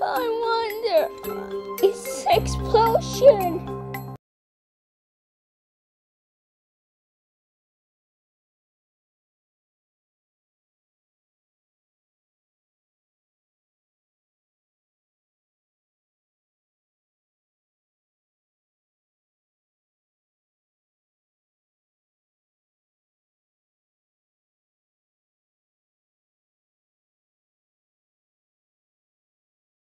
I wonder. It's explosion.